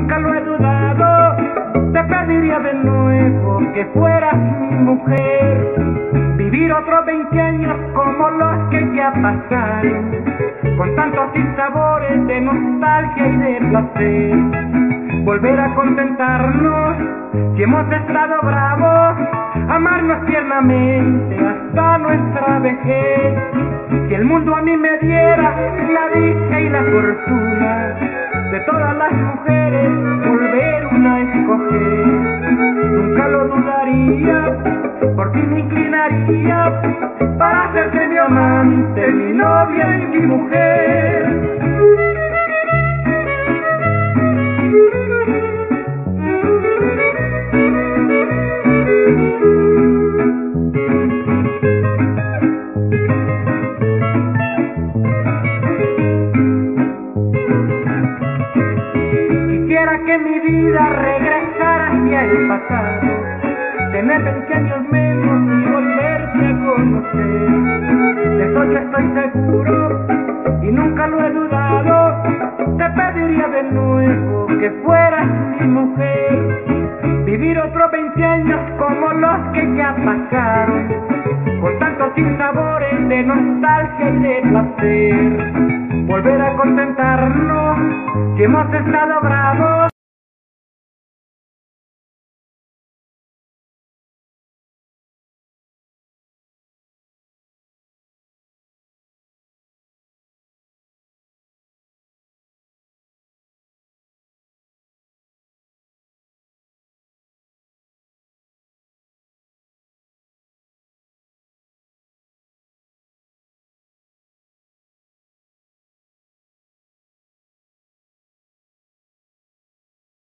nunca lo he dudado. Te pediría de nuevo que fueras mi mujer. Vivir otros 20 años como los que ya pasaron. Con tantos sabores de nostalgia y de placer. Volver a contentarnos si hemos estado bravos. Amarnos tiernamente hasta nuestra vejez. Si el mundo a mí me diera la dicha y la fortuna de todas las mujeres, volver una escoger. Nunca lo dudaría, por ti me inclinaría para hacerte mi amante, mi novia y mi mujer. Que mi vida regresara hacia el pasado, tener 20 años menos y volverte a conocer. De eso yo estoy seguro y nunca lo he dudado. Te pediría de nuevo que fueras mi mujer. Vivir otros 20 años como los que ya pasaron, con tantos sabores de nostalgia y de placer. Volver a contentarnos, que hemos estado bravos